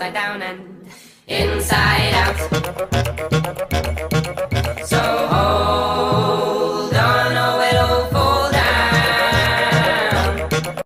upside down and inside.